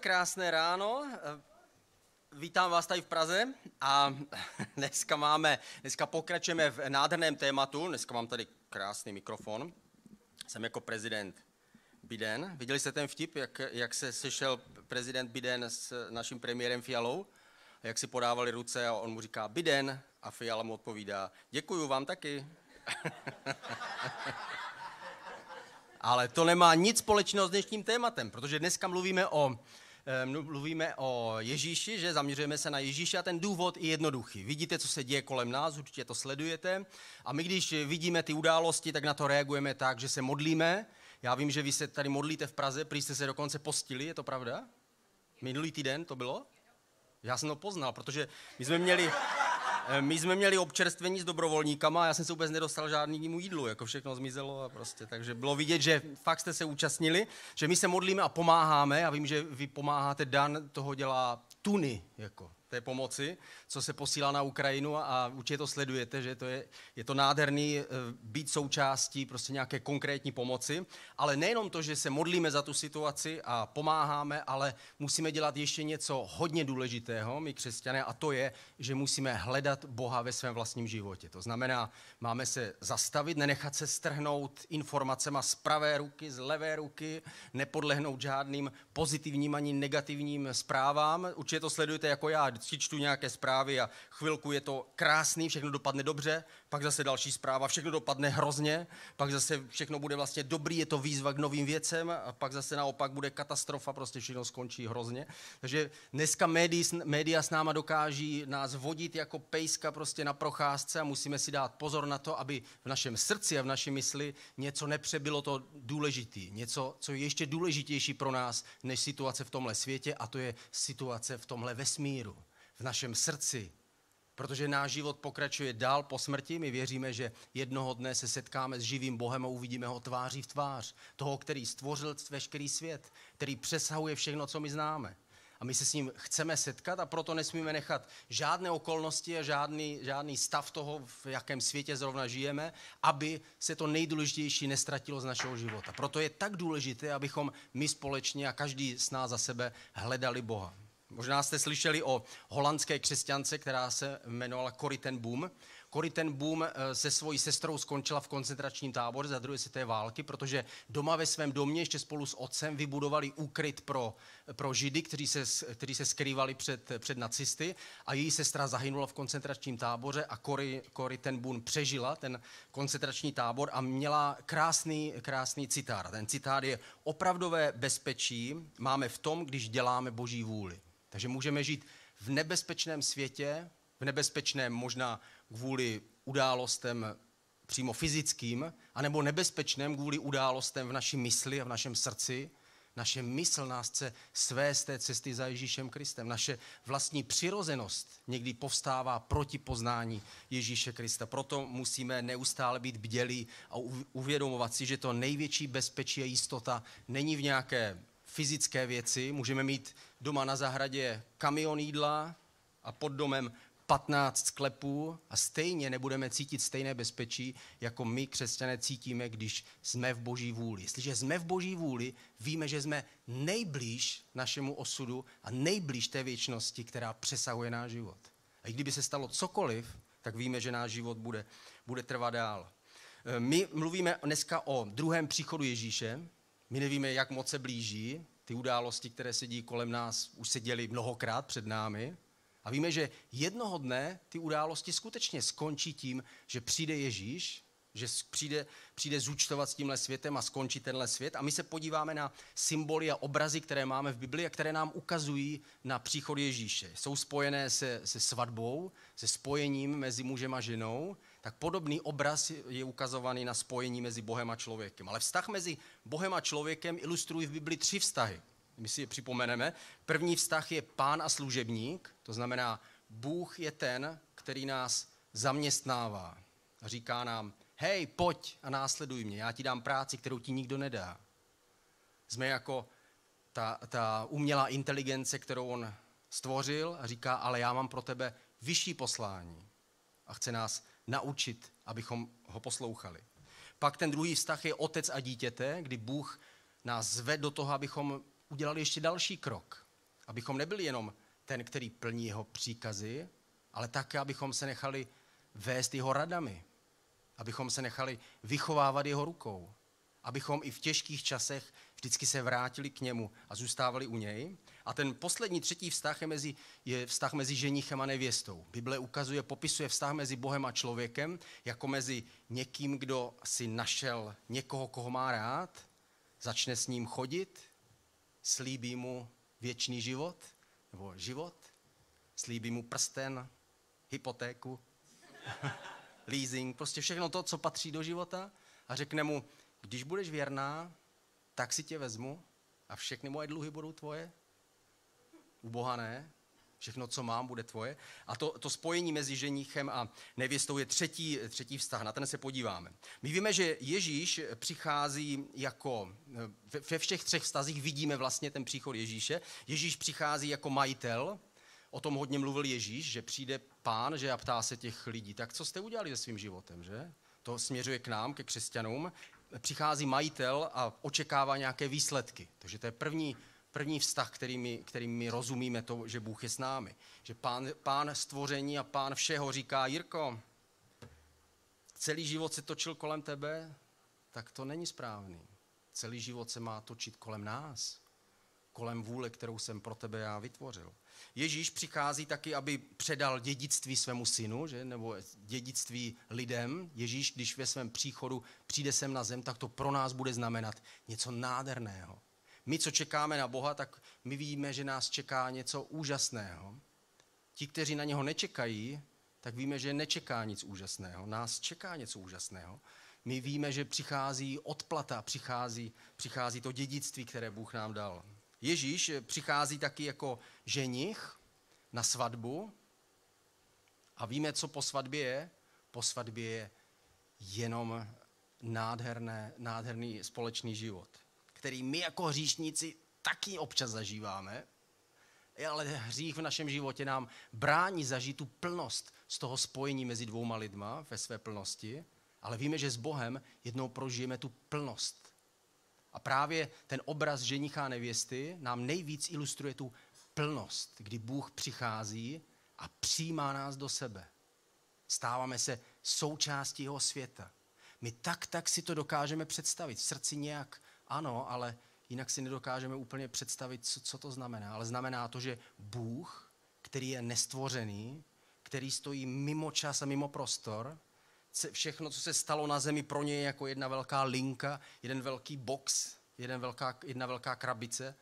krásné ráno. Vítám vás tady v Praze a dneska máme, dneska pokračujeme v nádherném tématu. Dneska mám tady krásný mikrofon. Jsem jako prezident Biden. Viděli jste ten vtip, jak, jak se sešel prezident Biden s naším premiérem Fialou? Jak si podávali ruce a on mu říká Biden a Fiala mu odpovídá děkuju vám taky. Ale to nemá nic společného s dnešním tématem, protože dneska mluvíme o, mluvíme o Ježíši, že zaměřujeme se na Ježíše a ten důvod je jednoduchý. Vidíte, co se děje kolem nás, určitě to sledujete. A my, když vidíme ty události, tak na to reagujeme tak, že se modlíme. Já vím, že vy se tady modlíte v Praze, prý jste se dokonce postili, je to pravda? Minulý týden to bylo? Já jsem to poznal, protože my jsme měli, Eh, my jsme měli občerstvení s dobrovolníkama a já jsem se vůbec nedostal žádnému jídlu, jako všechno zmizelo a prostě, takže bylo vidět, že fakt jste se účastnili, že my se modlíme a pomáháme a vím, že vy pomáháte, Dan toho dělá tuny, jako té pomoci, co se posílá na Ukrajinu a určitě to sledujete, že to je, je to nádherný eh, být součástí prostě nějaké konkrétní pomoci, ale nejenom to, že se modlíme za tu situaci a pomáháme, ale musíme dělat ještě něco hodně důležitého, my křesťané, a to je, že musíme hledat Boha ve svém vlastním životě. To znamená, máme se zastavit, nenechat se strhnout informacema z pravé ruky, z levé ruky, nepodlehnout žádným pozitivním ani negativním zprávám. Určitě to sledujete jako já, si čtu nějaké zprávy a chvilku je to krásný, všechno dopadne dobře, pak zase další zpráva, všechno dopadne hrozně, pak zase všechno bude vlastně dobrý, je to výzva k novým věcem a pak zase naopak bude katastrofa, prostě všechno skončí hrozně. Takže dneska média, média s náma dokáží nás vodit jako pejska prostě na procházce a musíme si dát pozor na to, aby v našem srdci a v naší mysli něco nepřebylo to důležitý, něco, co je ještě důležitější pro nás než situace v tomhle světě a to je situace v tomhle vesmíru v našem srdci, protože náš život pokračuje dál po smrti. My věříme, že jednoho dne se setkáme s živým Bohem a uvidíme ho tváří v tvář. Toho, který stvořil veškerý svět, který přesahuje všechno, co my známe. A my se s ním chceme setkat a proto nesmíme nechat žádné okolnosti a žádný, žádný stav toho, v jakém světě zrovna žijeme, aby se to nejdůležitější nestratilo z našeho života. Proto je tak důležité, abychom my společně a každý z nás za sebe hledali Boha. Možná jste slyšeli o holandské křesťance, která se jmenovala Corrie Boom. Corrie Boom eh, se svojí sestrou skončila v koncentračním táboře za druhé světové války, protože doma ve svém domě ještě spolu s otcem vybudovali úkryt pro, pro židy, kteří se, kteří se skrývali před, před nacisty a její sestra zahynula v koncentračním táboře a Corrie, Boom přežila ten koncentrační tábor a měla krásný, krásný citár. Ten citár je opravdové bezpečí máme v tom, když děláme boží vůli. Takže můžeme žít v nebezpečném světě, v nebezpečném možná kvůli událostem přímo fyzickým, anebo nebezpečném kvůli událostem v naší mysli a v našem srdci. Naše mysl nás chce své z té cesty za Ježíšem Kristem. Naše vlastní přirozenost někdy povstává proti poznání Ježíše Krista. Proto musíme neustále být bdělí a uvědomovat si, že to největší bezpečí a jistota není v nějaké fyzické věci. Můžeme mít doma na zahradě kamion jídla a pod domem 15 sklepů a stejně nebudeme cítit stejné bezpečí, jako my křesťané cítíme, když jsme v boží vůli. Jestliže jsme v boží vůli, víme, že jsme nejblíž našemu osudu a nejblíž té věčnosti, která přesahuje náš život. A i kdyby se stalo cokoliv, tak víme, že náš život bude, bude trvat dál. E, my mluvíme dneska o druhém příchodu Ježíše, my nevíme, jak moc se blíží. Ty události, které se dějí kolem nás, už se děly mnohokrát před námi. A víme, že jednoho dne ty události skutečně skončí tím, že přijde Ježíš, že přijde, přijde zúčtovat s tímhle světem a skončí tenhle svět. A my se podíváme na symboly a obrazy, které máme v Biblii a které nám ukazují na příchod Ježíše. Jsou spojené se, se svatbou, se spojením mezi mužem a ženou, tak podobný obraz je ukazovaný na spojení mezi Bohem a člověkem. Ale vztah mezi Bohem a člověkem ilustrují v Bibli tři vztahy. My si je připomeneme. První vztah je pán a služebník, to znamená, Bůh je ten, který nás zaměstnává a říká nám, hej, pojď a následuj mě, já ti dám práci, kterou ti nikdo nedá. Jsme jako ta, ta umělá inteligence, kterou on stvořil a říká, ale já mám pro tebe vyšší poslání a chce nás naučit, abychom ho poslouchali. Pak ten druhý vztah je otec a dítěte, kdy Bůh nás zve do toho, abychom udělali ještě další krok. Abychom nebyli jenom ten, který plní jeho příkazy, ale také, abychom se nechali vést jeho radami. Abychom se nechali vychovávat jeho rukou. Abychom i v těžkých časech vždycky se vrátili k němu a zůstávali u něj. A ten poslední třetí vztah je, mezi, je vztah mezi ženichem a nevěstou. Bible ukazuje, popisuje vztah mezi Bohem a člověkem jako mezi někým, kdo si našel někoho, koho má rád, začne s ním chodit, slíbí mu věčný život, nebo život, slíbí mu prsten, hypotéku, leasing, prostě všechno to, co patří do života a řekne mu, když budeš věrná, tak si tě vezmu a všechny moje dluhy budou tvoje. U Boha ne. Všechno, co mám, bude tvoje. A to, to spojení mezi ženichem a nevěstou je třetí, třetí vztah. Na ten se podíváme. My víme, že Ježíš přichází jako, ve všech třech vztazích vidíme vlastně ten příchod Ježíše. Ježíš přichází jako majitel, o tom hodně mluvil Ježíš, že přijde pán, že a ptá se těch lidí, tak co jste udělali se svým životem, že? To směřuje k nám, ke křesťanům přichází majitel a očekává nějaké výsledky. Takže to je první, první vztah, který my, který my rozumíme to, že Bůh je s námi. Že pán, pán stvoření a pán všeho říká, Jirko, celý život se točil kolem tebe, tak to není správný. Celý život se má točit kolem nás, kolem vůle, kterou jsem pro tebe já vytvořil. Ježíš přichází taky, aby předal dědictví svému synu, že? nebo dědictví lidem. Ježíš, když ve svém příchodu přijde sem na zem, tak to pro nás bude znamenat něco nádherného. My, co čekáme na Boha, tak my víme, že nás čeká něco úžasného. Ti, kteří na něho nečekají, tak víme, že nečeká nic úžasného. Nás čeká něco úžasného. My víme, že přichází odplata, přichází, přichází to dědictví, které Bůh nám dal. Ježíš přichází taky jako ženich na svatbu a víme, co po svatbě je. Po svatbě je jenom nádherné, nádherný společný život, který my jako hříšníci taky občas zažíváme, ale hřích v našem životě nám brání zažít tu plnost z toho spojení mezi dvouma lidma ve své plnosti, ale víme, že s Bohem jednou prožijeme tu plnost a právě ten obraz ženicha a nevěsty nám nejvíc ilustruje tu plnost, kdy Bůh přichází a přijímá nás do sebe. Stáváme se součástí jeho světa. My tak, tak si to dokážeme představit. V srdci nějak ano, ale jinak si nedokážeme úplně představit, co, co to znamená. Ale znamená to, že Bůh, který je nestvořený, který stojí mimo čas a mimo prostor, všechno, co se stalo na zemi, pro ně jako jedna velká linka, jeden velký box, jeden velká, jedna velká krabice,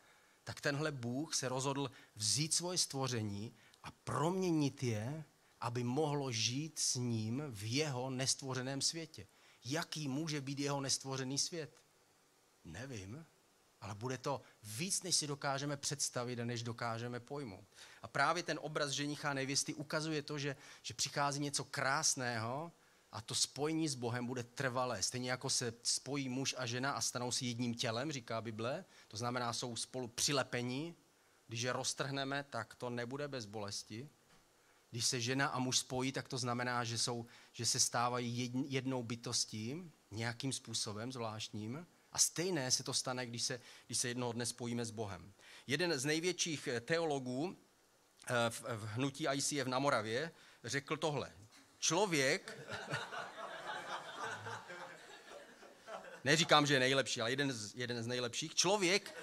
tak tenhle Bůh se rozhodl vzít svoje stvoření a proměnit je, aby mohlo žít s ním v jeho nestvořeném světě. Jaký může být jeho nestvořený svět? Nevím, ale bude to víc, než si dokážeme představit a než dokážeme pojmout. A právě ten obraz ženicha a nevěsty ukazuje to, že, že přichází něco krásného, a to spojení s Bohem bude trvalé. Stejně jako se spojí muž a žena a stanou si jedním tělem, říká Bible. To znamená, jsou spolu přilepení. Když je roztrhneme, tak to nebude bez bolesti. Když se žena a muž spojí, tak to znamená, že, jsou, že se stávají jednou bytostí, nějakým způsobem zvláštním. A stejné se to stane, když se, když se jednoho dne spojíme s Bohem. Jeden z největších teologů eh, v hnutí ICF na Moravě řekl tohle. Člověk, neříkám, že je nejlepší, ale jeden z, jeden z nejlepších, člověk,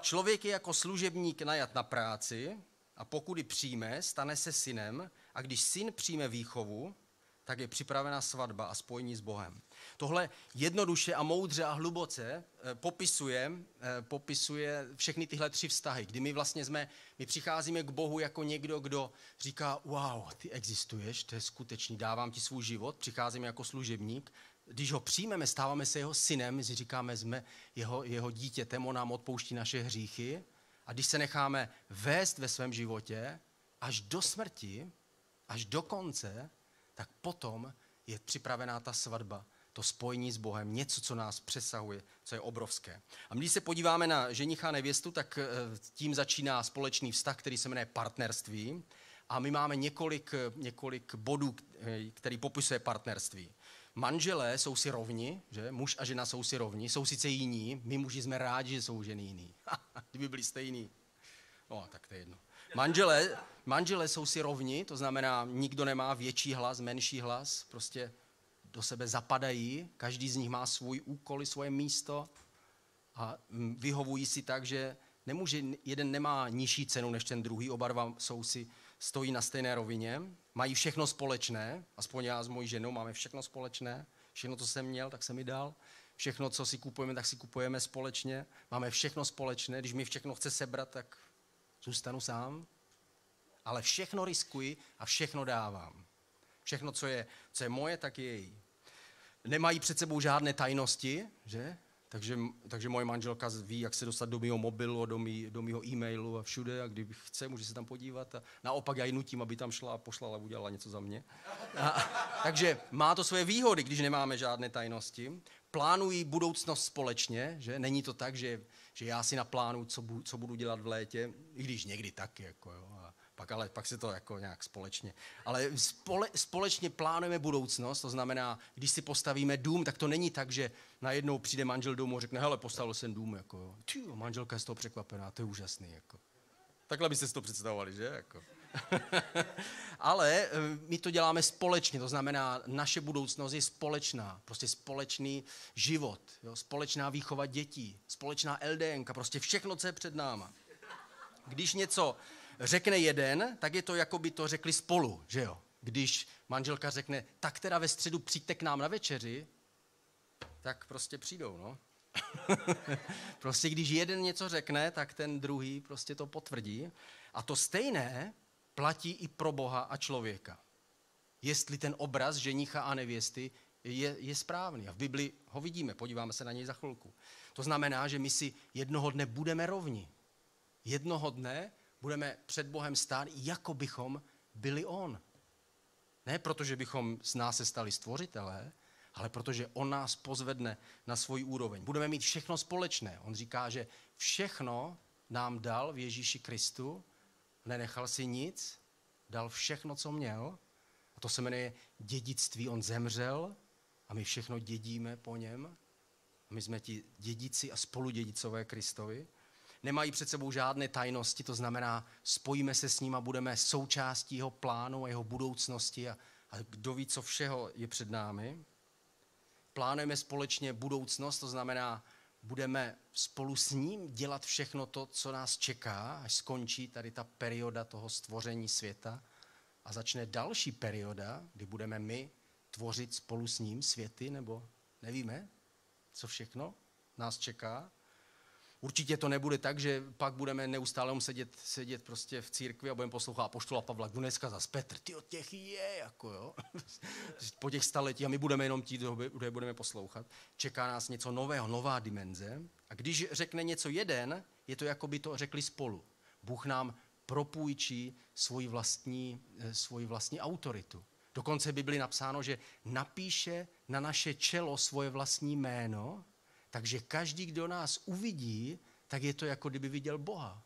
člověk je jako služebník najat na práci a pokud ji přijme, stane se synem. A když syn přijme výchovu, tak je připravena svatba a spojení s Bohem. Tohle jednoduše a moudře a hluboce eh, popisuje, eh, popisuje všechny tyhle tři vztahy, kdy my vlastně jsme, my přicházíme k Bohu jako někdo, kdo říká, wow, ty existuješ, to je skutečný, dávám ti svůj život, přicházíme jako služebník, když ho přijmeme, stáváme se jeho synem, my si říkáme, jsme jeho, jeho dítětem, on nám odpouští naše hříchy a když se necháme vést ve svém životě až do smrti, až do konce, tak potom je připravená ta svatba, to spojení s Bohem, něco, co nás přesahuje, co je obrovské. A když se podíváme na ženicha a nevěstu, tak eh, tím začíná společný vztah, který se jmenuje partnerství. A my máme několik, několik bodů, eh, který popisuje partnerství. Manželé jsou si rovni, že? Muž a žena jsou si rovni, jsou sice jiní, my muži jsme rádi, že jsou ženy jiný. Kdyby byli stejní. No, tak to je jedno. Manžele, manžele jsou si rovni, to znamená, nikdo nemá větší hlas, menší hlas, prostě do sebe zapadají, každý z nich má svůj úkol, svoje místo a vyhovují si tak, že nemůže, jeden nemá nižší cenu než ten druhý, oba dva jsou si, stojí na stejné rovině, mají všechno společné, aspoň já s mojí ženou máme všechno společné, všechno, co jsem měl, tak jsem mi dal, všechno, co si kupujeme, tak si kupujeme společně, máme všechno společné, když mi všechno chce sebrat, tak zůstanu sám, ale všechno riskuji a všechno dávám. Všechno, co je, co je moje, tak je její. Nemají před sebou žádné tajnosti, že? Takže, takže moje manželka ví, jak se dostat do mého mobilu, do, mý, do mého e-mailu a všude a když chce, může se tam podívat. A naopak já ji nutím, aby tam šla a pošlala a udělala něco za mě. A, takže má to svoje výhody, když nemáme žádné tajnosti. Plánují budoucnost společně, že? Není to tak, že, že já si naplánu, co, bu, co budu dělat v létě, i když někdy taky. Jako, jo. A pak, ale pak se to jako nějak společně. Ale spole, společně plánujeme budoucnost, to znamená, když si postavíme dům, tak to není tak, že najednou přijde manžel domů a řekne, hele, postavil jsem dům, jako, Tý, manželka je z toho překvapená, to je úžasný. Jako. Takhle byste si to představovali, že? Jako. Ale eh, my to děláme společně, to znamená, naše budoucnost je společná, prostě společný život, jo? společná výchova dětí, společná LDN, prostě všechno, co je před náma. Když něco řekne jeden, tak je to, jako by to řekli spolu, že jo? Když manželka řekne, tak teda ve středu přijďte k nám na večeři, tak prostě přijdou, no. prostě když jeden něco řekne, tak ten druhý prostě to potvrdí. A to stejné platí i pro Boha a člověka. Jestli ten obraz ženicha a nevěsty je, je správný. A v Bibli ho vidíme, podíváme se na něj za chvilku. To znamená, že my si jednoho dne budeme rovni. Jednoho dne budeme před Bohem stát, jako bychom byli On. Ne protože bychom z nás se stali stvořitelé, ale protože On nás pozvedne na svůj úroveň. Budeme mít všechno společné. On říká, že všechno nám dal v Ježíši Kristu, nenechal si nic, dal všechno, co měl. A to se jmenuje dědictví. On zemřel a my všechno dědíme po něm. A my jsme ti dědici a spoludědicové Kristovi nemají před sebou žádné tajnosti, to znamená, spojíme se s ním a budeme součástí jeho plánu a jeho budoucnosti a, a kdo ví, co všeho je před námi. Plánujeme společně budoucnost, to znamená, budeme spolu s ním dělat všechno to, co nás čeká, až skončí tady ta perioda toho stvoření světa a začne další perioda, kdy budeme my tvořit spolu s ním světy, nebo nevíme, co všechno nás čeká. Určitě to nebude tak, že pak budeme neustále sedět, sedět prostě v církvi a budeme poslouchat Apoštola Pavla, kdo dneska zas Petr, ty od těch je, jako jo. po těch staletí a my budeme jenom tí, kdo budeme poslouchat. Čeká nás něco nového, nová dimenze. A když řekne něco jeden, je to jako by to řekli spolu. Bůh nám propůjčí svoji vlastní, eh, svoji vlastní autoritu. Dokonce by bylo napsáno, že napíše na naše čelo svoje vlastní jméno takže každý, kdo nás uvidí, tak je to jako kdyby viděl Boha.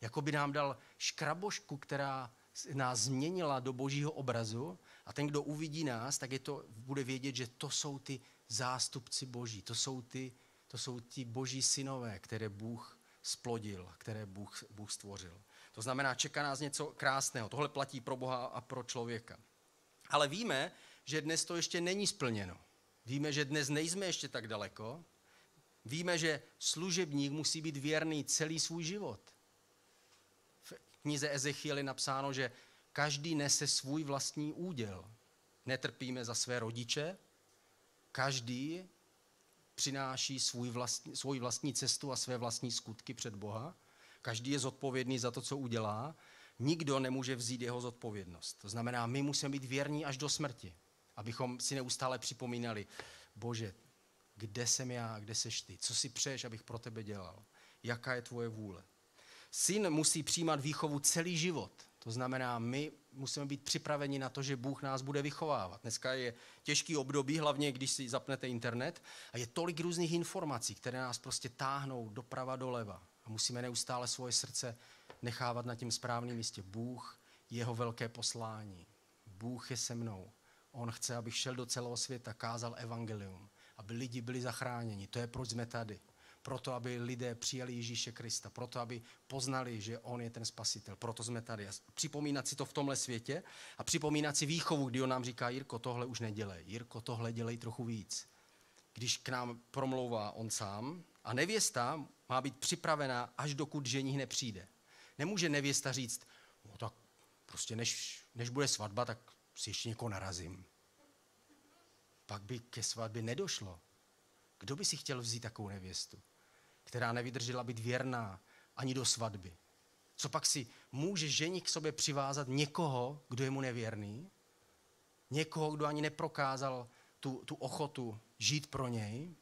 Jako by nám dal škrabošku, která nás změnila do božího obrazu a ten, kdo uvidí nás, tak je to, bude vědět, že to jsou ty zástupci boží, to jsou ty, to jsou ty boží synové, které Bůh splodil, které Bůh, Bůh stvořil. To znamená, čeká nás něco krásného. Tohle platí pro Boha a pro člověka. Ale víme, že dnes to ještě není splněno. Víme, že dnes nejsme ještě tak daleko, Víme, že služebník musí být věrný celý svůj život. V knize Ezechiel je napsáno, že každý nese svůj vlastní úděl. Netrpíme za své rodiče, každý přináší svůj vlastní, svůj vlastní cestu a své vlastní skutky před Boha. Každý je zodpovědný za to, co udělá. Nikdo nemůže vzít jeho zodpovědnost. To znamená, my musíme být věrní až do smrti, abychom si neustále připomínali, Bože, kde jsem já, kde seš ty, co si přeješ, abych pro tebe dělal, jaká je tvoje vůle. Syn musí přijímat výchovu celý život. To znamená, my musíme být připraveni na to, že Bůh nás bude vychovávat. Dneska je těžký období, hlavně když si zapnete internet a je tolik různých informací, které nás prostě táhnou doprava doleva. A musíme neustále svoje srdce nechávat na tím správném místě. Bůh, jeho velké poslání. Bůh je se mnou. On chce, abych šel do celého světa, kázal evangelium aby lidi byli zachráněni. To je, proč jsme tady. proto, aby lidé přijali Ježíše Krista, proto, aby poznali, že On je ten spasitel. Proto jsme tady. A připomínat si to v tomhle světě a připomínat si výchovu, kdy On nám říká, Jirko, tohle už nedělej. Jirko, tohle dělej trochu víc. Když k nám promlouvá On sám a nevěsta má být připravená, až dokud ženich nepřijde. Nemůže nevěsta říct, no tak prostě než, než bude svatba, tak si ještě někoho narazím. Pak by ke svatbě nedošlo. Kdo by si chtěl vzít takovou nevěstu, která nevydržela být věrná ani do svatby? Co pak si může ženich k sobě přivázat někoho, kdo je mu nevěrný? Někoho, kdo ani neprokázal tu, tu ochotu žít pro něj?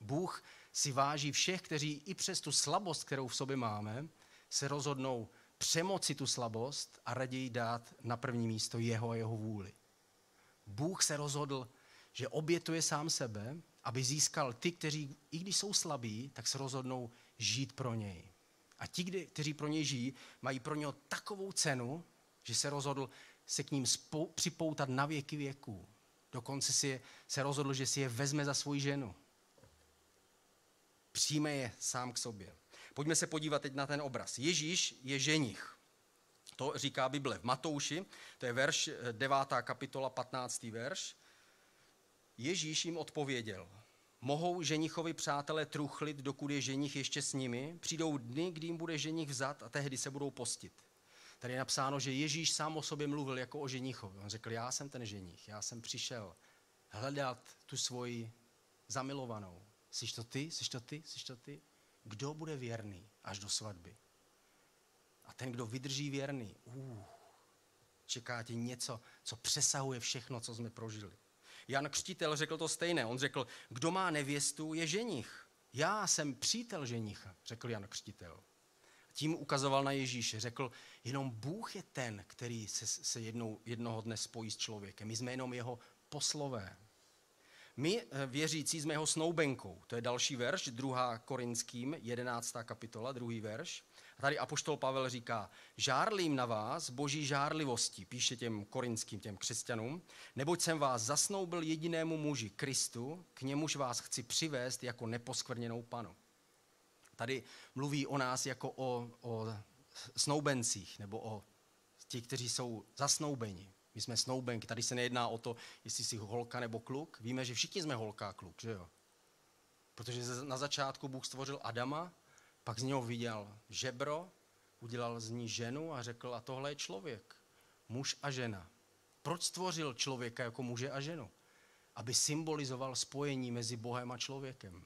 Bůh si váží všech, kteří i přes tu slabost, kterou v sobě máme, se rozhodnou přemoci tu slabost a raději dát na první místo jeho a jeho vůli. Bůh se rozhodl, že obětuje sám sebe, aby získal ty, kteří, i když jsou slabí, tak se rozhodnou žít pro něj. A ti, kteří pro něj žijí, mají pro něho takovou cenu, že se rozhodl se k ním spou- připoutat na věky věků. Dokonce si je, se rozhodl, že si je vezme za svoji ženu. Přijme je sám k sobě. Pojďme se podívat teď na ten obraz. Ježíš je ženich. To říká Bible v Matouši, to je verš 9. kapitola 15. verš. Ježíš jim odpověděl, mohou ženichovi přátelé truchlit, dokud je ženich ještě s nimi, přijdou dny, kdy jim bude ženich vzat a tehdy se budou postit. Tady je napsáno, že Ježíš sám o sobě mluvil jako o ženichovi. On řekl, já jsem ten ženich, já jsem přišel hledat tu svoji zamilovanou. Jsi to ty? Jsi to ty? Jsi to ty? Kdo bude věrný až do svatby? A ten, kdo vydrží věrný, uh, čeká tě něco, co přesahuje všechno, co jsme prožili. Jan Křtitel řekl to stejné. On řekl, kdo má nevěstu, je ženich. Já jsem přítel ženicha, řekl Jan Křtitel. Tím ukazoval na Ježíše. Řekl, jenom Bůh je ten, který se, se jednou, jednoho dne spojí s člověkem. My jsme jenom jeho poslové. My eh, věřící jsme jeho snoubenkou. To je další verš, 2. Korinským, 11. kapitola, druhý verš. A tady apoštol Pavel říká, žárlím na vás boží žárlivosti, píše těm korinským, těm křesťanům, neboť jsem vás zasnoubil jedinému muži, Kristu, k němuž vás chci přivést jako neposkvrněnou panu. Tady mluví o nás jako o, o snoubencích, nebo o těch, kteří jsou zasnoubeni. My jsme snoubenky, tady se nejedná o to, jestli jsi holka nebo kluk. Víme, že všichni jsme holka a kluk, že jo? Protože na začátku Bůh stvořil Adama, pak z něho viděl žebro, udělal z ní ženu a řekl, a tohle je člověk, muž a žena. Proč stvořil člověka jako muže a ženu? Aby symbolizoval spojení mezi Bohem a člověkem.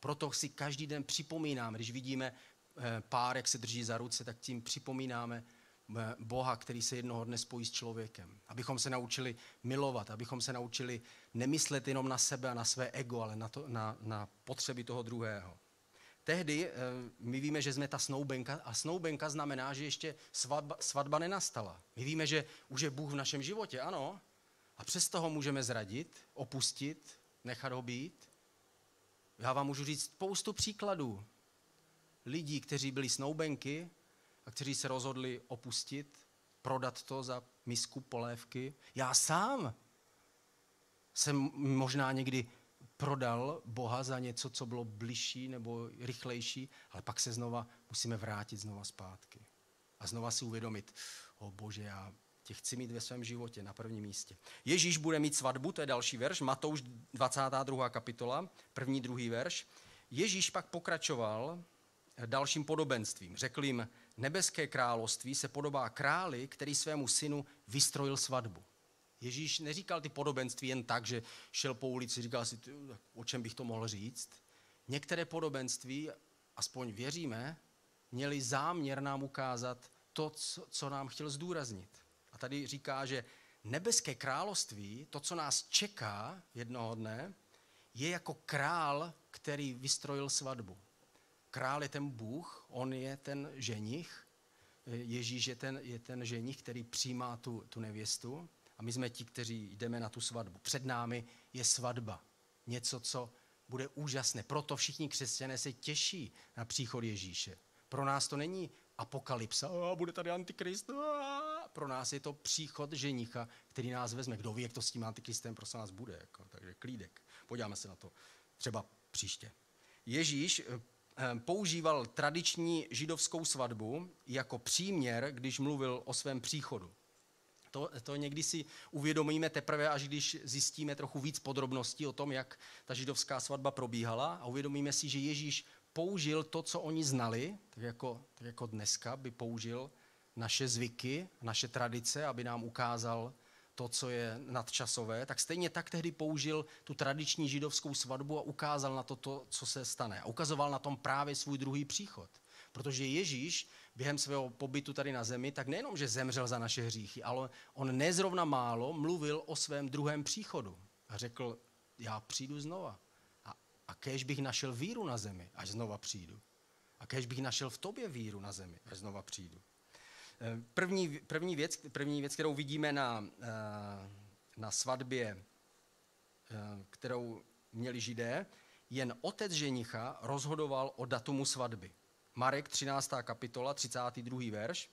Proto si každý den připomínáme, když vidíme eh, pár, jak se drží za ruce, tak tím připomínáme eh, Boha, který se jednoho dne spojí s člověkem. Abychom se naučili milovat, abychom se naučili nemyslet jenom na sebe a na své ego, ale na, to, na, na potřeby toho druhého tehdy eh, my víme, že jsme ta snoubenka a snoubenka znamená, že ještě svatba, svatba nenastala. My víme, že už je Bůh v našem životě, ano, a přesto ho můžeme zradit, opustit, nechat ho být. Já vám můžu říct spoustu příkladů lidí, kteří byli snoubenky a kteří se rozhodli opustit, prodat to za misku polévky. Já sám jsem možná někdy prodal Boha za něco, co bylo bližší nebo rychlejší, ale pak se znova musíme vrátit znova zpátky. A znova si uvědomit, o bože, já tě chci mít ve svém životě na prvním místě. Ježíš bude mít svatbu, to je další verš, Matouš 22. kapitola, první, druhý verš. Ježíš pak pokračoval dalším podobenstvím. Řekl jim, nebeské království se podobá králi, který svému synu vystrojil svatbu. Ježíš neříkal ty podobenství jen tak, že šel po ulici, říkal si, o čem bych to mohl říct. Některé podobenství, aspoň věříme, měli záměr nám ukázat to, co, nám chtěl zdůraznit. A tady říká, že nebeské království, to, co nás čeká jednoho dne, je jako král, který vystrojil svatbu. Král je ten Bůh, on je ten ženich, Ježíš je ten, je ten ženich, který přijímá tu, tu nevěstu a my jsme ti, kteří jdeme na tu svatbu. Před námi je svatba. Něco, co bude úžasné. Proto všichni křesťané se těší na příchod Ježíše. Pro nás to není apokalypsa, a bude tady antikrist. A pro nás je to příchod ženicha, který nás vezme. Kdo ví, jak to s tím antikristem prosím nás bude. Jako, takže klídek. Podíváme se na to třeba příště. Ježíš eh, používal tradiční židovskou svatbu jako příměr, když mluvil o svém příchodu. To, to někdy si uvědomíme teprve, až když zjistíme trochu víc podrobností o tom, jak ta židovská svatba probíhala a uvědomíme si, že Ježíš použil to, co oni znali, tak jako, tak jako dneska by použil naše zvyky, naše tradice, aby nám ukázal to, co je nadčasové, tak stejně tak tehdy použil tu tradiční židovskou svatbu a ukázal na to, to co se stane. A ukazoval na tom právě svůj druhý příchod. Protože Ježíš během svého pobytu tady na zemi, tak nejenom, že zemřel za naše hříchy, ale on nezrovna málo mluvil o svém druhém příchodu. A řekl, já přijdu znova. A, a kež bych našel víru na zemi, až znova přijdu. A kež bych našel v tobě víru na zemi, až znova přijdu. Eh, první, první, věc, první věc, kterou vidíme na, eh, na svatbě, eh, kterou měli židé, jen otec ženicha rozhodoval o datumu svatby. Marek 13. kapitola, 32. verš.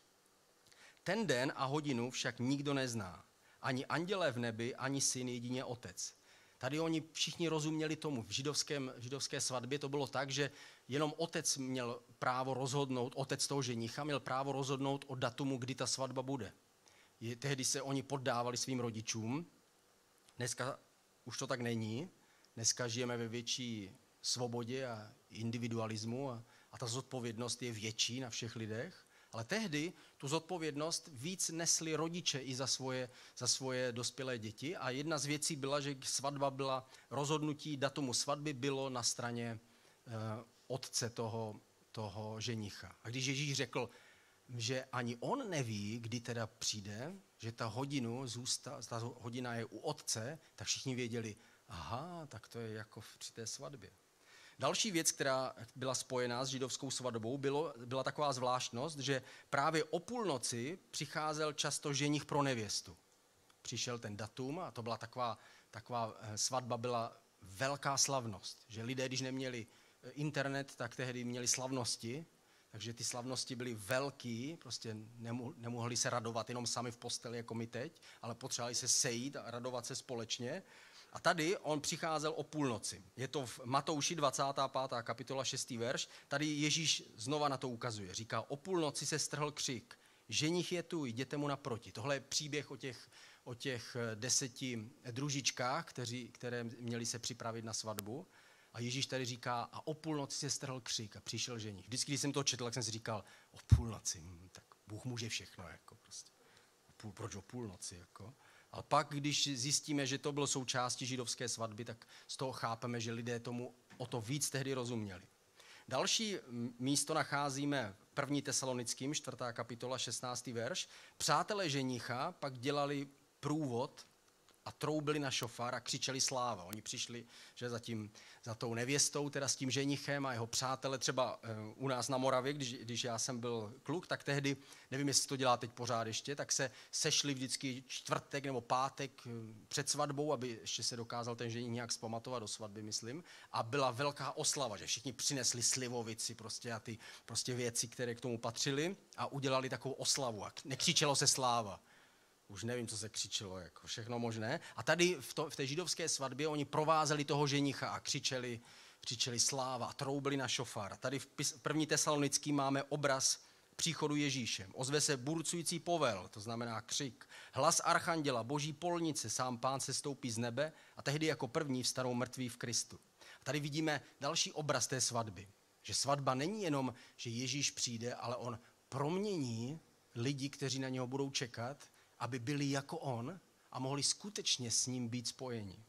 Ten den a hodinu však nikdo nezná. Ani andělé v nebi, ani syn, jedině otec. Tady oni všichni rozuměli tomu. V, židovském, židovské svatbě to bylo tak, že jenom otec měl právo rozhodnout, otec toho ženicha měl právo rozhodnout o datumu, kdy ta svatba bude. Je, tehdy se oni poddávali svým rodičům. Dneska už to tak není. Dneska žijeme ve větší svobodě a individualismu a, a ta zodpovědnost je větší na všech lidech. Ale tehdy tu zodpovědnost víc nesli rodiče i za svoje, za svoje dospělé děti. A jedna z věcí byla, že svatba byla, rozhodnutí datumu svatby bylo na straně eh, otce toho, toho ženicha. A když Ježíš řekl, že ani on neví, kdy teda přijde, že ta hodinu zůsta, ta hodina je u otce, tak všichni věděli, aha, tak to je jako při té svatbě. Další věc, která byla spojená s židovskou svatbou, bylo, byla taková zvláštnost, že právě o půlnoci přicházel často ženich pro nevěstu. Přišel ten datum a to byla taková, taková eh, svatba byla velká slavnost, že lidé, když neměli eh, internet, tak tehdy měli slavnosti, takže ty slavnosti byly velký, prostě nemohli se radovat jenom sami v posteli jako my teď, ale potřebovali se sejít a radovat se společně. A tady on přicházel o půlnoci. Je to v Matouši 25. kapitola 6. verš. Tady Ježíš znova na to ukazuje. Říká, o půlnoci se strhl křik. Ženich je tu, jděte mu naproti. Tohle je příběh o těch, o těch eh, deseti družičkách, kteří, které měli se připravit na svatbu. A Ježíš tady říká, a o půlnoci se strhl křik a přišel ženich. Vždycky, když jsem to četl, tak jsem si říkal, o půlnoci, hm, tak Bůh může všechno, jako prostě. Půl, proč o půlnoci, jako? Ale pak, když zjistíme, že to bylo součástí židovské svatby, tak z toho chápeme, že lidé tomu o to víc tehdy rozuměli. Další místo nacházíme v 1. tesalonickým, 4. kapitola, 16. verš. Přátelé ženicha pak dělali průvod a troubili na šofár a křičeli sláva. Oni přišli, že za, tím, za tou nevěstou, teda s tím ženichem a jeho přátele, třeba eh, u nás na Moravě, když, když já jsem byl kluk, tak tehdy, nevím, jestli to dělá teď pořád ještě, tak se sešli vždycky čtvrtek nebo pátek eh, před svatbou, aby ještě se dokázal ten ženich nějak zpamatovat do svatby, myslím. A byla velká oslava, že všichni přinesli slivovici prostě a ty prostě věci, které k tomu patřily a udělali takovou oslavu. A nekřičelo se sláva už nevím, co se křičelo, jako všechno možné. A tady v, to, v té židovské svatbě oni provázeli toho ženicha a křičeli, křičeli sláva a troubili na šofár. A tady v první tesalonický máme obraz příchodu Ježíše. Ozve se burcující povel, to znamená křik. Hlas archanděla, boží polnice, sám pán se stoupí z nebe a tehdy jako první vstanou mrtví v Kristu. A tady vidíme další obraz té svatby. Že svatba není jenom, že Ježíš přijde, ale on promění lidi, kteří na něho budou čekat aby byli jako on a mohli skutečně s ním být spojeni.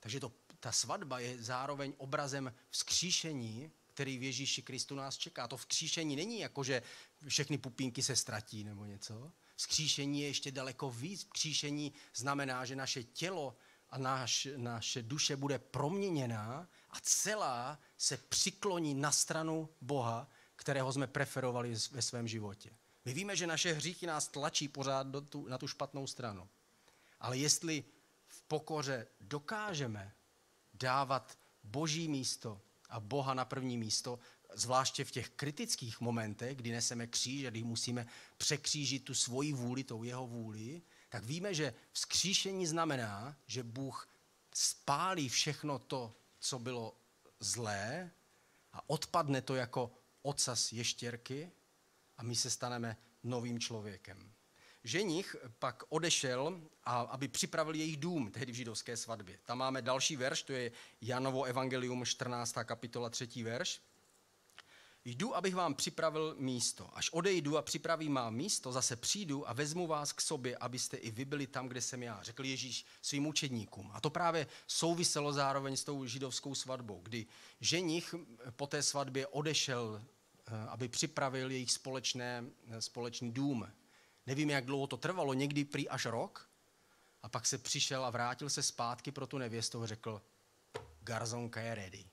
Takže to, ta svatba je zároveň obrazem vzkříšení, který v Ježíši Kristu nás čeká. To vzkříšení není jako, že všechny pupínky se ztratí nebo něco. Vzkříšení je ještě daleko víc. Vzkříšení znamená, že naše tělo a naš, naše duše bude proměněná a celá se přikloní na stranu Boha, kterého jsme preferovali ve svém životě. My víme, že naše hříchy nás tlačí pořád do tu, na tu špatnou stranu. Ale jestli v pokoře dokážeme dávat boží místo a Boha na první místo, zvláště v těch kritických momentech, kdy neseme kříž a kdy musíme překřížit tu svoji vůli, tou jeho vůli, tak víme, že vzkříšení znamená, že Bůh spálí všechno to, co bylo zlé a odpadne to jako ocas ještěrky a my se staneme novým člověkem. Ženich pak odešel, a, aby připravil jejich dům, tehdy v židovské svatbě. Tam máme další verš, to je Janovo evangelium 14. kapitola 3. verš. Jdu, abych vám připravil místo. Až odejdu a připravím vám místo, zase přijdu a vezmu vás k sobě, abyste i vy byli tam, kde jsem já, řekl Ježíš svým učedníkům. A to právě souviselo zároveň s tou židovskou svatbou, kdy ženich po té svatbě odešel, aby připravil jejich společné, eh, společný dům. Nevím, jak dlouho to trvalo, někdy prý až rok. A pak se přišel a vrátil se zpátky pro tu nevěstu a řekl, garzonka je ready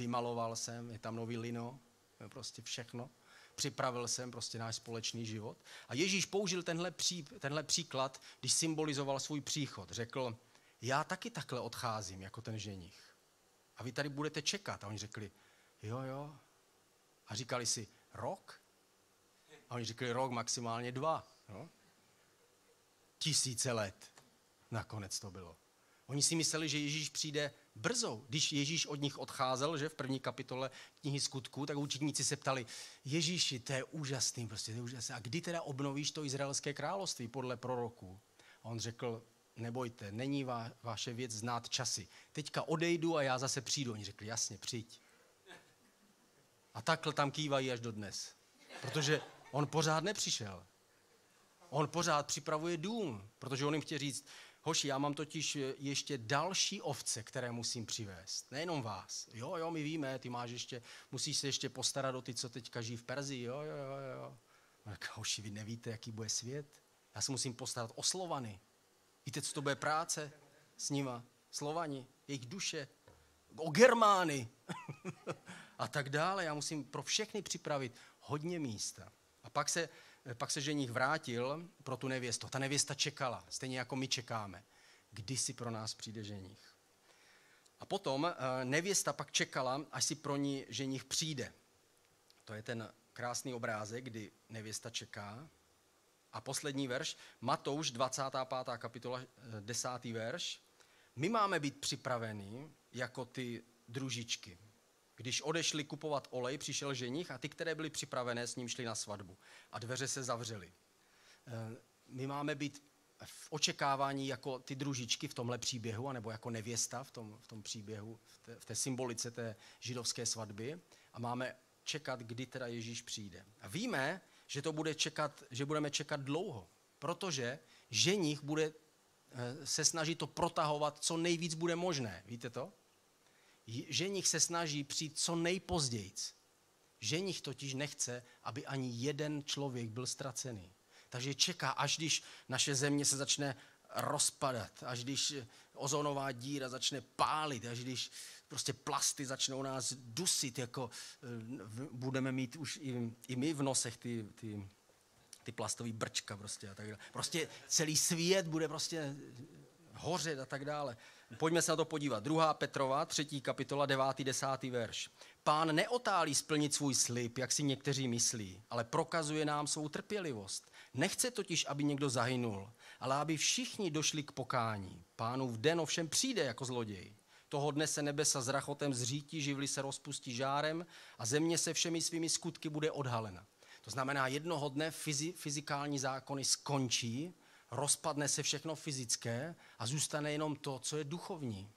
vymaloval jsem, je tam nový lino, prostě všechno. Připravil jsem prostě náš společný život. A Ježíš použil tenhle, pří, tenhle příklad, když symbolizoval svůj příchod. Řekl, já taky takhle odcházím, jako ten ženich. A vy tady budete čekat. A oni řekli, jo, jo. A říkali si, rok? A oni řekli, rok maximálně dva. No? Tisíce let. Nakonec to bylo. Oni si mysleli, že Ježíš přijde brzo. Když Ježíš od nich odcházel, že v první kapitole knihy skutků, tak učitníci se ptali, Ježíši, to je úžasný, prostě to je úžasný. A kdy teda obnovíš to izraelské království podle proroků? A on řekl, nebojte, není va, vaše věc znát časy. Teďka odejdu a já zase přijdu. Oni řekli, jasně, přijď. A takhle tam kývají až do dnes. Protože on pořád nepřišel. On pořád připravuje dům, protože on jim chtěl říct, Hoši, já mám totiž ještě další ovce, které musím přivést. Nejenom vás. Jo, jo, my víme, ty máš ještě, musíš se ještě postarat o ty, co teďka žijí v Perzii. Jo, jo, jo, jo. Tak, hoši, vy nevíte, jaký bude svět. Já se musím postarat o Slovany. Víte, co to bude práce s nima? Slovani, jejich duše. O Germány. a tak dále. Já musím pro všechny připravit hodně místa. A pak se pak se ženich vrátil pro tu nevěstu. Ta nevěsta čekala, stejně jako my čekáme. Kdy si pro nás přijde ženich? A potom eh, nevěsta pak čekala, až si pro ní ženich přijde. To je ten krásný obrázek, kdy nevěsta čeká. A poslední verš, Matouš 25. kapitola, 10. Eh, verš. My máme být připraveni jako ty družičky. Když odešli kupovat olej, přišel ženich a ty, které byly připravené, s ním šli na svatbu. A dveře se zavřely. Eh, my máme být v očekávání jako ty družičky v tomhle příběhu, anebo jako nevěsta v tom, v tom příběhu, v té, v té symbolice té židovské svatby a máme čekat, kdy teda Ježíš přijde. A víme, že to bude čekat, že budeme čekat dlouho, protože ženich bude eh, se snažit to protahovat, co nejvíc bude možné. Víte to? Ženich se snaží přijít co nejpozději. Ženich totiž nechce, aby ani jeden člověk byl ztracený. Takže čeká, až když naše země se začne rozpadat, až když ozonová díra začne pálit, až když prostě plasty začnou nás dusit, jako eh, budeme mít už i, i my v nosech ty, ty, ty plastové brčka prostě a tak dále. Prostě celý svět bude prostě hořet a tak dále. Pojďme se na to podívat. 2. Petrova, 3. kapitola, 9. 10. verš. Pán neotálí splnit svůj slib, jak si někteří myslí, ale prokazuje nám svou trpělivost. Nechce totiž, aby někdo zahynul, ale aby všichni došli k pokání. Pánův den ovšem přijde jako zloděj. Toho dne se nebesa s rachotem zřítí, živly se rozpustí žárem a země se všemi svými skutky bude odhalena. To znamená, jednoho dne fyzikální zákony skončí rozpadne se všechno fyzické a zůstane jenom to, co je duchovní.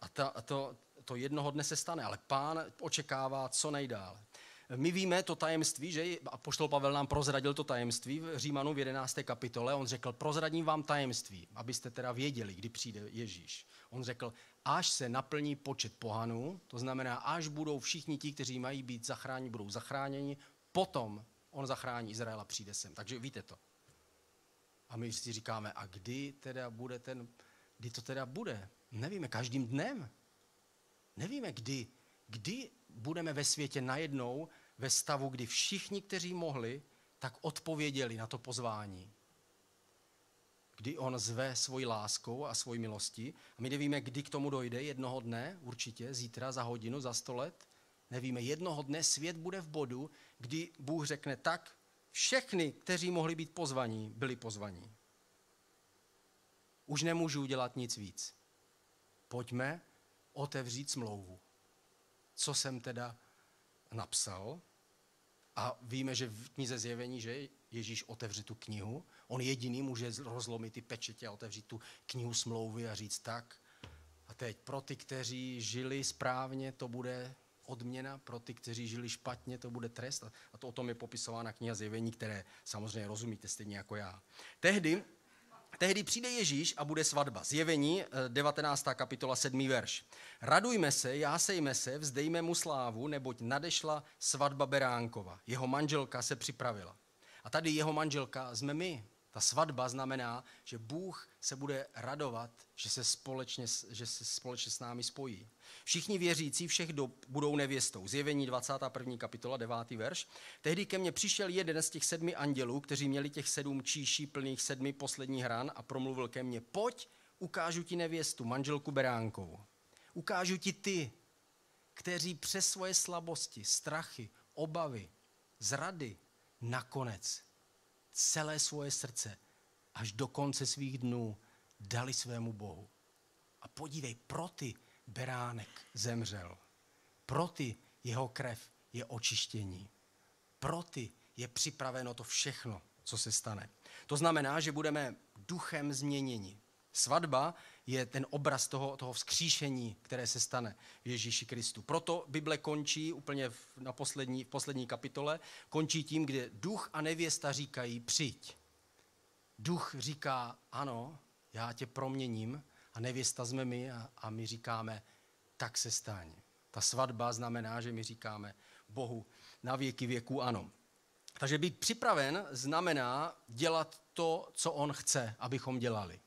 A, ta, a to, to jednoho dne se stane, ale pán očekává co nejdále. My víme to tajemství, že poštol Pavel nám prozradil to tajemství v Římanu v 11. kapitole. On řekl, prozradím vám tajemství, abyste teda věděli, kdy přijde Ježíš. On řekl, až se naplní počet pohanů, to znamená, až budou všichni ti, kteří mají být zachráněni, budou zachráněni, potom on zachrání Izraela a přijde sem. Takže víte to. A my si říkáme, a kdy teda bude ten, kdy to teda bude? Nevíme, každým dnem. Nevíme, kdy, kdy budeme ve světě najednou ve stavu, kdy všichni, kteří mohli, tak odpověděli na to pozvání. Kdy on zve svoji láskou a svoji milostí. A my nevíme, kdy k tomu dojde, jednoho dne, určitě, zítra, za hodinu, za sto let. Nevíme, jednoho dne svět bude v bodu, kdy Bůh řekne tak, všechny, kteří mohli být pozvaní, byli pozvaní. Už nemůžu udělat nic víc. Pojďme otevřít smlouvu. co jsem teda napsal. A víme, že v knize zjevení, že Ježíš otevře tu knihu. On jediný může rozlomit ty pečetě a otevřít tu knihu smlouvy a říct tak. A teď pro ty, kteří žili správně, to bude odměna, pro ty, kteří žili špatně, to bude trest. A to o tom je popisována kniha zjevení, které samozřejmě rozumíte stejně jako já. Tehdy Tehdy přijde Ježíš a bude svatba. Zjevení, 19. Eh, kapitola, 7. verš. Radujme se, jásejme se, vzdejme mu slávu, neboť nadešla svatba Beránkova. Jeho manželka se připravila. A tady jeho manželka jsme my. Ta svatba znamená, že Bůh se bude radovat, že se společně, že se společně s námi spojí. Všichni věřící všech dob budou nevěstou. Zjevení 21. kapitola 9. verš. Tehdy ke mně přišel jeden z těch sedmi andělů, kteří měli těch sedm číší plných sedmi posledních hran a promluvil ke mně, pojď, ukážu ti nevěstu, manželku Beránkovou. Ukážu ti ty, kteří přes svoje slabosti, strachy, obavy, zrady nakonec celé svoje srdce až do konce svých dnů dali svému Bohu. A podívej, pro ty beránek zemřel. Pro ty jeho krev je očištění. Pro ty je připraveno to všechno, co se stane. To znamená, že budeme duchem změněni. Svatba je ten obraz toho, toho vzkříšení, které se stane v Ježíši Kristu. Proto Bible končí úplně v, na poslední, v poslední kapitole, končí tím, kde duch a nevěsta říkají přijď. Duch říká ano, já tě proměním a nevěsta jsme my a, a my říkáme tak se staň. Ta svatba znamená, že my říkáme Bohu na věky věku ano. Takže být připraven znamená dělat to, co on chce, abychom dělali.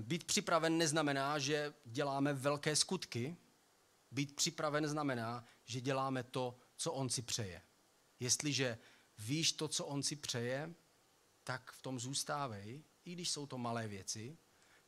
Být připraven neznamená, že děláme velké skutky. Být připraven znamená, že děláme to, co on si přeje. Jestliže víš to, co on si přeje, tak v tom zůstávej, i když jsou to malé věci.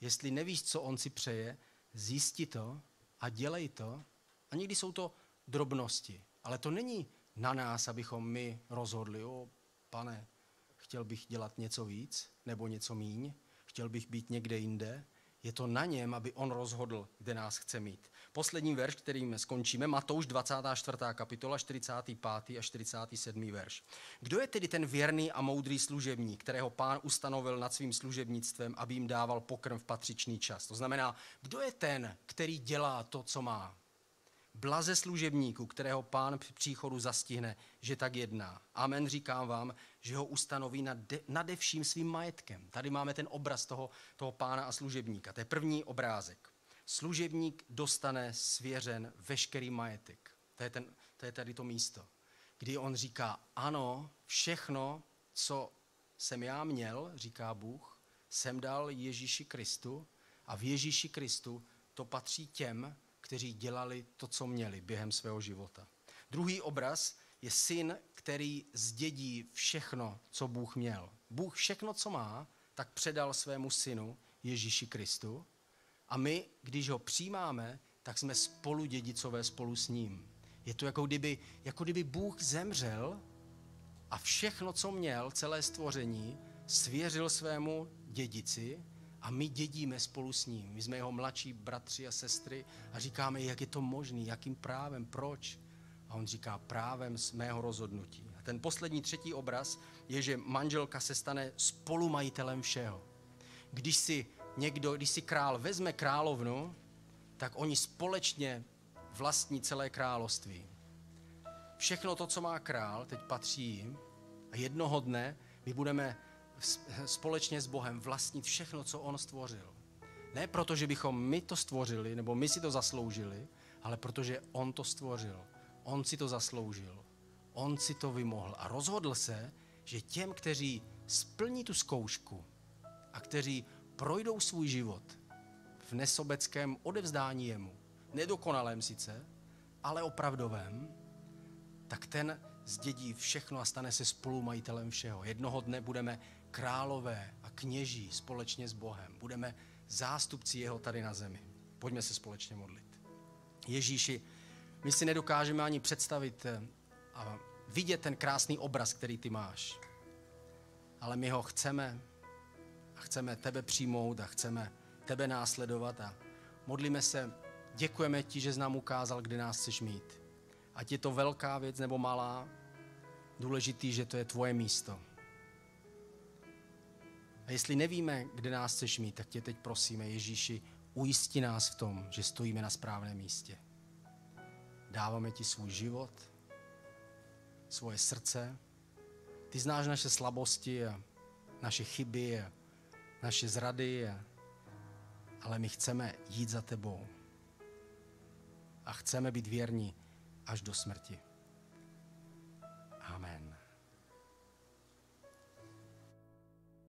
Jestli nevíš, co on si přeje, zjisti to a dělej to. A někdy jsou to drobnosti. Ale to není na nás, abychom my rozhodli, o pane, chtěl bych dělat něco víc nebo něco míň chtěl bych být někde jinde. Je to na něm, aby on rozhodl, kde nás chce mít. Poslední verš, kterým skončíme, Matouš 24. kapitola, 45. a 47. verš. Kdo je tedy ten věrný a moudrý služebník, kterého pán ustanovil nad svým služebnictvem, aby jim dával pokrm v patřičný čas? To znamená, kdo je ten, který dělá to, co má? Blaze služebníku, kterého pán při příchodu zastihne, že tak jedná. Amen, říkám vám, že ho ustanoví nade, vším svým majetkem. Tady máme ten obraz toho, toho pána a služebníka. To je první obrázek. Služebník dostane svěřen veškerý majetek. To je, ten, to je tady to místo, kdy on říká, ano, všechno, co jsem já měl, říká Bůh, jsem dal Ježíši Kristu a v Ježíši Kristu to patří těm, kteří dělali to, co měli během svého života. Druhý obraz je syn, který zdědí všechno, co Bůh měl. Bůh všechno, co má, tak předal svému synu Ježíši Kristu. A my, když ho přijímáme, tak jsme spolu dědicové spolu s ním. Je to jako kdyby, jako kdyby Bůh zemřel a všechno, co měl, celé stvoření, svěřil svému dědici a my dědíme spolu s ním. My jsme jeho mladší bratři a sestry a říkáme, jak je to možné, jakým právem, proč. A on říká, právem z mého rozhodnutí. A ten poslední třetí obraz je, že manželka se stane spolumajitelem všeho. Když si někdo, když si král vezme královnu, tak oni společně vlastní celé království. Všechno to, co má král, teď patří jim a jednoho dne my budeme společně s Bohem vlastnit všechno, co On stvořil. Ne proto, že bychom my to stvořili, nebo my si to zasloužili, ale protože On to stvořil. On si to zasloužil. On si to vymohl a rozhodl se, že těm, kteří splní tu zkoušku a kteří projdou svůj život v nesobeckém odevzdání jemu, nedokonalém sice, ale opravdovém, tak ten zdědí všechno a stane se spolumajitelem všeho. Jednoho dne budeme králové a kněží společně s Bohem. Budeme zástupci jeho tady na zemi. Pojďme se společně modlit. Ježíši, my si nedokážeme ani představit eh, a vidět ten krásný obraz, který ty máš. Ale my ho chceme a chceme tebe přijmout a chceme tebe následovat a modlíme se, děkujeme ti, že jsi nám ukázal, kde nás chceš mít. ať je to velká věc nebo malá, důležitý, že to je tvoje místo. A jestli nevíme, kde nás chceš mít, tak tě teď prosíme, Ježíši, ujisti nás v tom, že stojíme na správném místě. Dáváme ti svůj život, svoje srdce. Ty znáš naše slabosti naše chyby naše zrady, ale my chceme jít za tebou. A chceme být věrní až do smrti.